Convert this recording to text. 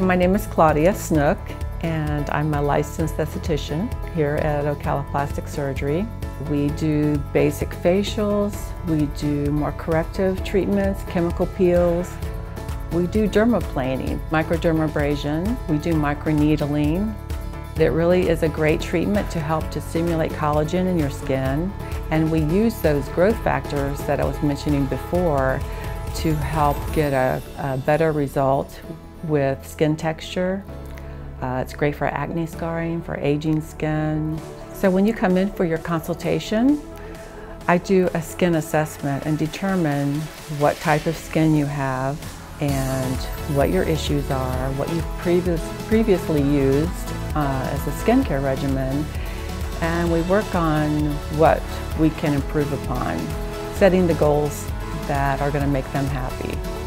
My name is Claudia Snook and I'm a licensed esthetician here at Ocala Plastic Surgery. We do basic facials, we do more corrective treatments, chemical peels, we do dermaplaning, microdermabrasion, we do microneedling. It really is a great treatment to help to stimulate collagen in your skin and we use those growth factors that I was mentioning before to help get a, a better result with skin texture. Uh, it's great for acne scarring, for aging skin. So when you come in for your consultation, I do a skin assessment and determine what type of skin you have and what your issues are, what you've previous, previously used uh, as a skincare regimen, and we work on what we can improve upon, setting the goals that are going to make them happy.